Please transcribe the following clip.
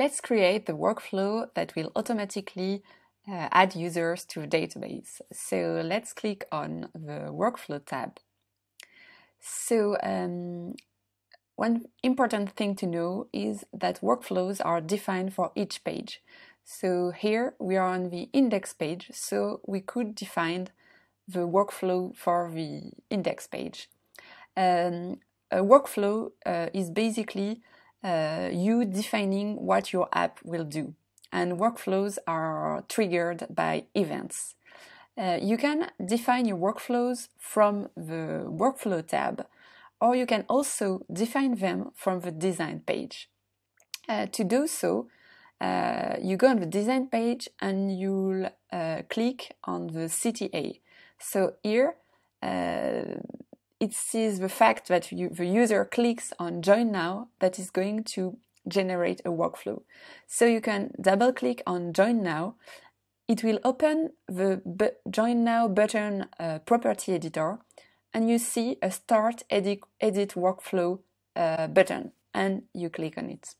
Let's create the workflow that will automatically uh, add users to a database. So let's click on the workflow tab. So um, one important thing to know is that workflows are defined for each page. So here we are on the index page, so we could define the workflow for the index page. Um, a workflow uh, is basically uh, you defining what your app will do. And workflows are triggered by events. Uh, you can define your workflows from the workflow tab, or you can also define them from the design page. Uh, to do so, uh, you go on the design page and you'll uh, click on the CTA. So here, uh, it sees the fact that you, the user clicks on join now that is going to generate a workflow. So you can double click on join now. It will open the join now button uh, property editor and you see a start edit, edit workflow uh, button and you click on it.